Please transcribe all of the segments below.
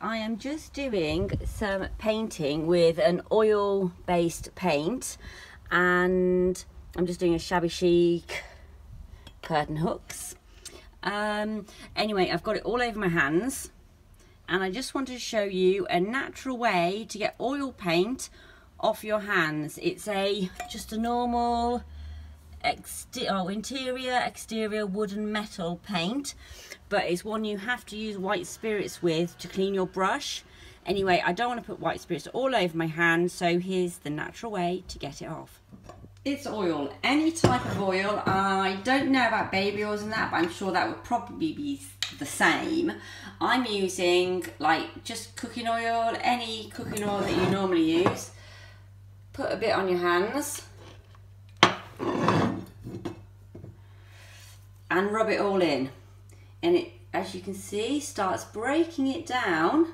am just doing some painting with an oil based paint and I'm just doing a shabby chic curtain hooks. Um, anyway, I've got it all over my hands and I just wanted to show you a natural way to get oil paint off your hands. It's a just a normal oh, interior, exterior wooden metal paint, but it's one you have to use white spirits with to clean your brush. Anyway, I don't want to put white spirits all over my hand, so here's the natural way to get it off. It's oil, any type of oil. I don't know about baby oils and that, but I'm sure that would probably be the same. I'm using like just cooking oil, any cooking oil that you normally use. Put a bit on your hands and rub it all in. And it, as you can see, starts breaking it down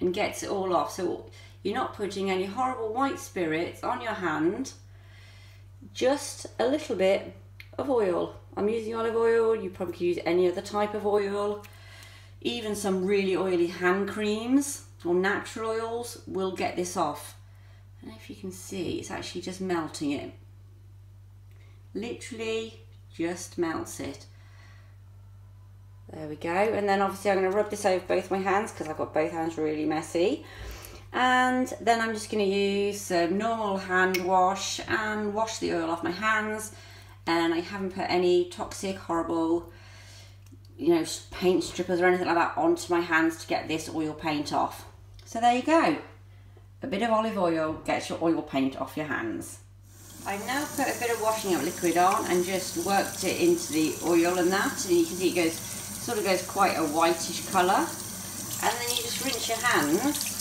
and gets it all off. So you're not putting any horrible white spirits on your hand, just a little bit of oil. I'm using olive oil, you probably could use any other type of oil. Even some really oily hand creams or natural oils will get this off. And if you can see, it's actually just melting it literally just melts it. There we go. And then obviously I'm going to rub this over both my hands because I've got both hands really messy. And then I'm just going to use some normal hand wash and wash the oil off my hands. And I haven't put any toxic, horrible, you know, paint strippers or anything like that onto my hands to get this oil paint off. So there you go. A bit of olive oil gets your oil paint off your hands. I've now put a bit of washing up liquid on and just worked it into the oil and that and you can see it goes sort of goes quite a whitish colour and then you just rinse your hands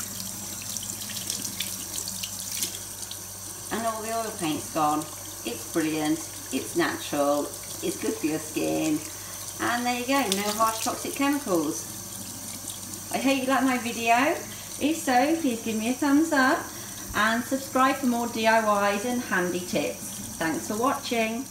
and all the oil paint's gone. It's brilliant, it's natural, it's good for your skin and there you go, no harsh toxic chemicals. I hope you like my video. If so, please give me a thumbs up and subscribe for more DIYs and handy tips. Thanks for watching.